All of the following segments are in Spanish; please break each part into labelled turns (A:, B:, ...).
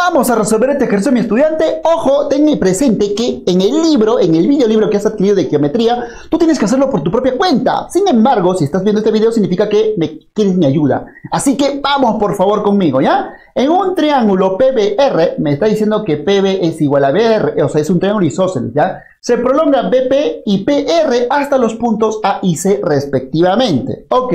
A: Vamos a resolver este ejercicio, mi estudiante. Ojo, ten presente que en el libro, en el videolibro que has adquirido de geometría, tú tienes que hacerlo por tu propia cuenta. Sin embargo, si estás viendo este video, significa que me quieres mi ayuda. Así que vamos, por favor, conmigo, ¿ya? En un triángulo PBR, me está diciendo que PB es igual a BR, o sea, es un triángulo isósceles, ¿ya? Se prolonga BP y PR hasta los puntos A y C respectivamente. Ok,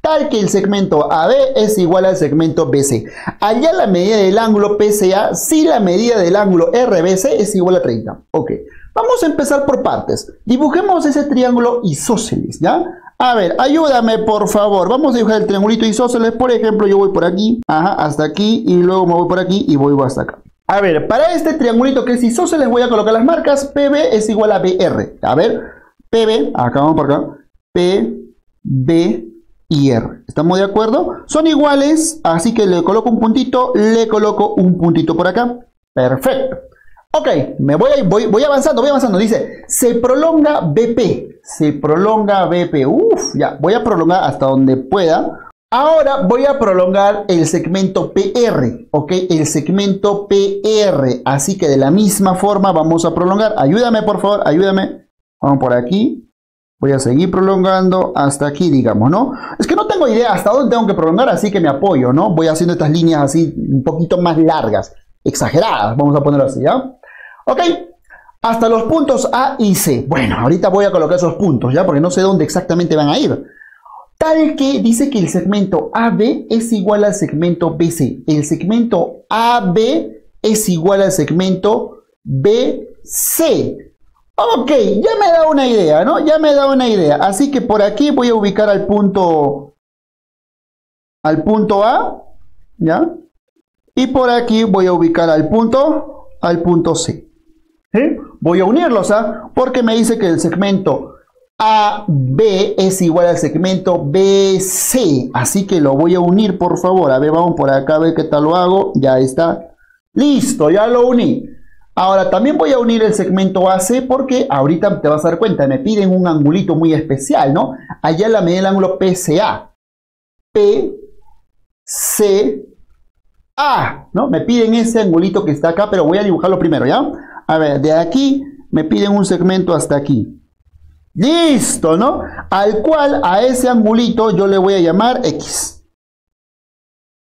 A: tal que el segmento AB es igual al segmento BC. Allá la medida del ángulo PCA, si la medida del ángulo RBC es igual a 30. Ok, vamos a empezar por partes. Dibujemos ese triángulo isósceles, ¿ya? A ver, ayúdame por favor. Vamos a dibujar el triangulito isósceles. Por ejemplo, yo voy por aquí, ajá, hasta aquí y luego me voy por aquí y voy hasta acá. A ver, para este triangulito que es isósceles voy a colocar las marcas. PB es igual a BR. A ver, PB, acá vamos por acá. P, B y R. ¿Estamos de acuerdo? Son iguales, así que le coloco un puntito, le coloco un puntito por acá. Perfecto. Ok, me voy, voy, voy avanzando, voy avanzando. Dice, se prolonga BP. Se prolonga BP. Uf, ya, voy a prolongar hasta donde pueda. Ahora voy a prolongar el segmento PR, ¿ok? El segmento PR. Así que de la misma forma vamos a prolongar. Ayúdame, por favor, ayúdame. Vamos por aquí. Voy a seguir prolongando hasta aquí, digamos, ¿no? Es que no tengo idea hasta dónde tengo que prolongar, así que me apoyo, ¿no? Voy haciendo estas líneas así un poquito más largas, exageradas, vamos a ponerlo así, ¿ya? Ok, hasta los puntos A y C. Bueno, ahorita voy a colocar esos puntos, ¿ya? Porque no sé dónde exactamente van a ir. Tal que dice que el segmento AB es igual al segmento BC. El segmento AB es igual al segmento BC. Ok, ya me da una idea, ¿no? Ya me da una idea. Así que por aquí voy a ubicar al punto al punto A, ¿ya? Y por aquí voy a ubicar al punto al punto C. Voy a unirlos, ¿ah? Porque me dice que el segmento AB es igual al segmento BC. Así que lo voy a unir, por favor. A ver, vamos por acá a ver qué tal lo hago. Ya está. Listo, ya lo uní. Ahora también voy a unir el segmento AC porque ahorita te vas a dar cuenta, me piden un angulito muy especial, ¿no? Allá la medida del ángulo PCA. PCA, ¿no? Me piden ese angulito que está acá, pero voy a dibujarlo primero, ¿ya? A ver, de aquí me piden un segmento hasta aquí. Listo, ¿no? Al cual a ese angulito yo le voy a llamar X.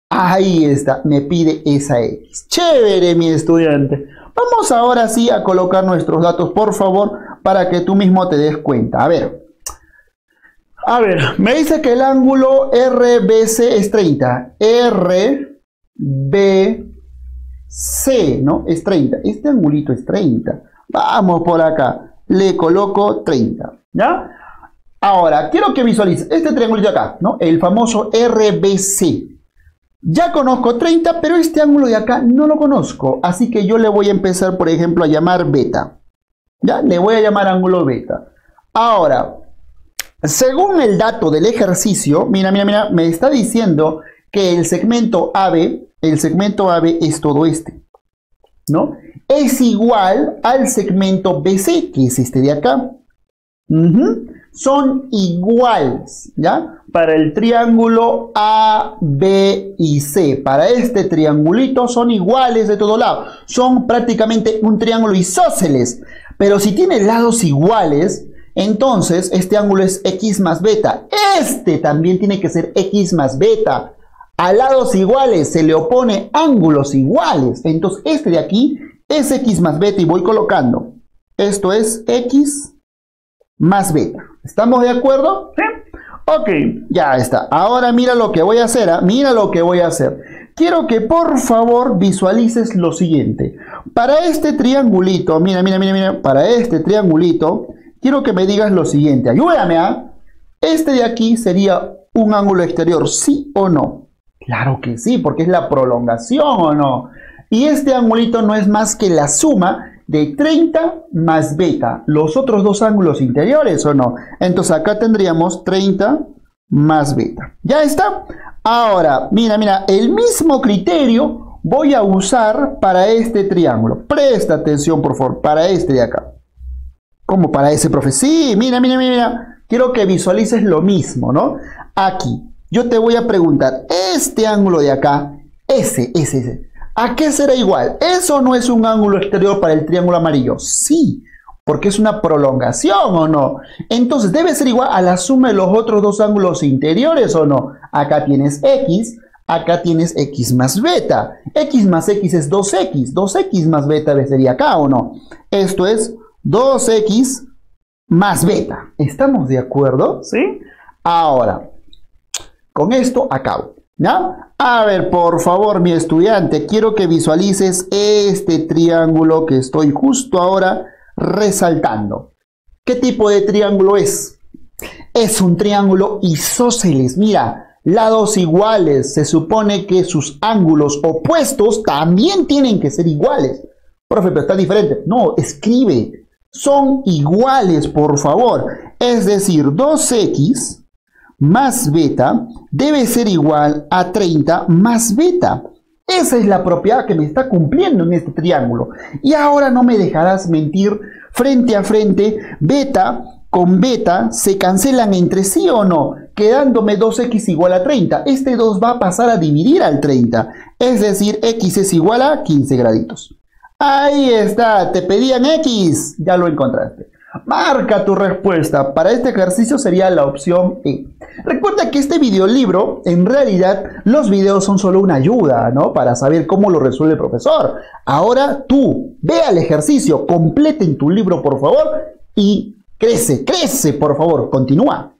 A: Ahí está, me pide esa X. Chévere, mi estudiante. Vamos ahora sí a colocar nuestros datos, por favor, para que tú mismo te des cuenta. A ver. A ver, me dice que el ángulo RBC es 30. RBC, ¿no? Es 30. Este angulito es 30. Vamos por acá le coloco 30, ¿ya? Ahora, quiero que visualices este triángulo acá, ¿no? El famoso RBC. Ya conozco 30, pero este ángulo de acá no lo conozco, así que yo le voy a empezar, por ejemplo, a llamar beta. ¿Ya? Le voy a llamar ángulo beta. Ahora, según el dato del ejercicio, mira, mira, mira, me está diciendo que el segmento AB, el segmento AB es todo este, ¿no? es igual al segmento BC, que es este de acá. Son iguales, ¿ya? Para el triángulo A, B y C. Para este triangulito son iguales de todo lado. Son prácticamente un triángulo isósceles. Pero si tiene lados iguales, entonces este ángulo es X más beta. Este también tiene que ser X más beta. A lados iguales se le opone ángulos iguales. Entonces este de aquí es x más beta y voy colocando. Esto es x más beta. ¿Estamos de acuerdo? ¿Sí? Ok, ya está. Ahora mira lo que voy a hacer. ¿ah? Mira lo que voy a hacer. Quiero que por favor visualices lo siguiente. Para este triangulito, mira, mira, mira, mira. Para este triangulito, quiero que me digas lo siguiente. Ayúdame. ¿ah? Este de aquí sería un ángulo exterior, ¿sí o no? Claro que sí, porque es la prolongación o no. Y este angulito no es más que la suma de 30 más beta. Los otros dos ángulos interiores o no. Entonces acá tendríamos 30 más beta. ¿Ya está? Ahora, mira, mira, el mismo criterio voy a usar para este triángulo. Presta atención, por favor, para este de acá. Como para ese, profe. Sí, mira, mira, mira. Quiero que visualices lo mismo, ¿no? Aquí, yo te voy a preguntar, este ángulo de acá, ese, ese, ese ¿A qué será igual? ¿Eso no es un ángulo exterior para el triángulo amarillo? Sí, porque es una prolongación o no. Entonces debe ser igual a la suma de los otros dos ángulos interiores o no. Acá tienes x, acá tienes x más beta. x más x es 2x, 2x más beta sería acá o no. Esto es 2x más beta. ¿Estamos de acuerdo? ¿Sí? Ahora, con esto acabo. ¿Ya? A ver, por favor, mi estudiante, quiero que visualices este triángulo que estoy justo ahora resaltando. ¿Qué tipo de triángulo es? Es un triángulo isósceles. Mira, lados iguales. Se supone que sus ángulos opuestos también tienen que ser iguales. Profe, pero está diferente. No, escribe. Son iguales, por favor. Es decir, 2x más beta debe ser igual a 30 más beta. Esa es la propiedad que me está cumpliendo en este triángulo. Y ahora no me dejarás mentir frente a frente. Beta con beta se cancelan entre sí o no, quedándome 2x igual a 30. Este 2 va a pasar a dividir al 30. Es decir, x es igual a 15 graditos. Ahí está, te pedían x, ya lo encontraste. Marca tu respuesta. Para este ejercicio sería la opción E. Recuerda que este videolibro, en realidad, los videos son solo una ayuda, ¿no? Para saber cómo lo resuelve el profesor. Ahora tú, ve al ejercicio, complete en tu libro, por favor, y crece, crece, por favor, continúa.